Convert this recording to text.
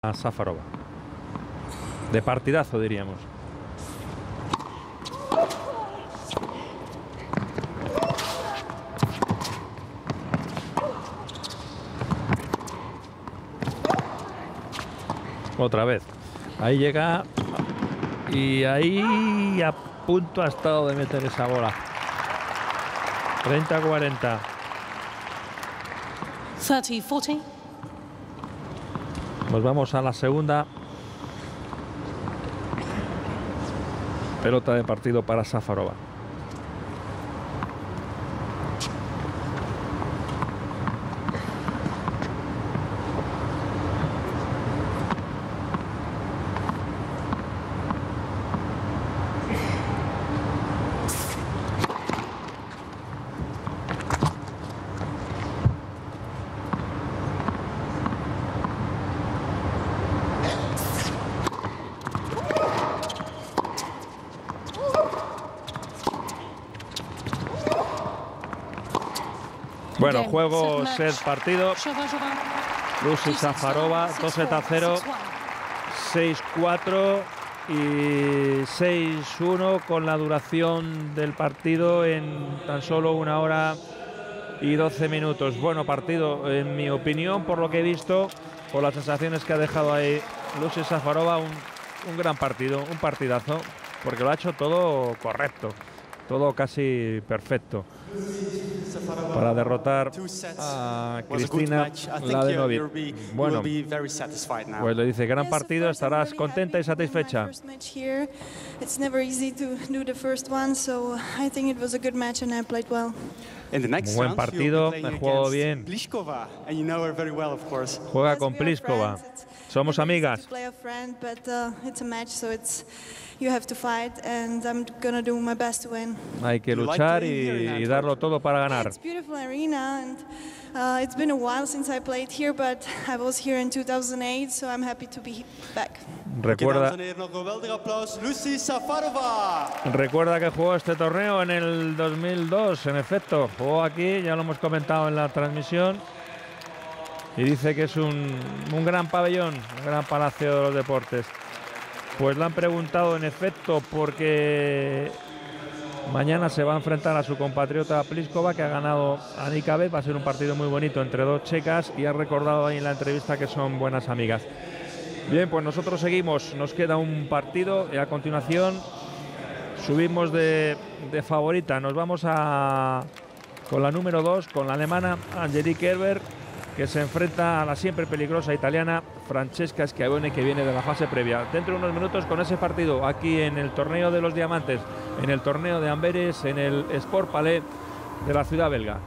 a Safarova. De partidazo, diríamos. Otra vez. Ahí llega y ahí a punto ha estado de meter esa bola. 30-40. 30-40. Nos vamos a la segunda. Pelota de partido para Safarova. Bueno, juego set partido. Lucy Safarova, 2 set a 0, 6-4 y 6-1 con la duración del partido en tan solo una hora y 12 minutos. Bueno partido, en mi opinión, por lo que he visto, por las sensaciones que ha dejado ahí Lucy Safarova, un, un gran partido, un partidazo, porque lo ha hecho todo correcto, todo casi perfecto para derrotar a Cristina Ladenovic. Bueno, pues le dice, gran partido, estarás contenta y satisfecha. Here. To so I was a I played well. Buen partido, me juego bien. Juega con Pliskova. Somos amigas. to play a friend, but uh, it's a match, so it's you have to fight, and I'm gonna do my best to win. Hay que luchar y, y darlo todo para ganar. It's a beautiful arena, and it's been a while since I played here, but I was here in 2008, so I'm happy to be back. Recuerda, recuerda que jugó este torneo en el 2002, en efecto. Jugó aquí, ya lo hemos comentado en la transmisión. Y dice que es un, un gran pabellón, un gran palacio de los deportes. Pues le han preguntado en efecto porque mañana se va a enfrentar a su compatriota Pliskova que ha ganado a Nika Bet. Va a ser un partido muy bonito entre dos checas y ha recordado ahí en la entrevista que son buenas amigas. Bien, pues nosotros seguimos. Nos queda un partido y a continuación subimos de, favorita. Nos vamos a con la número 2, con la alemana Angelique Kerber, que se enfrenta a la siempre peligrosa italiana Francesca Schiavone, que viene de la fase previa. Dentro de unos minutos con ese partido aquí en el torneo de los diamantes, en el torneo de Amberes, en el Sport Palais de la ciudad belga.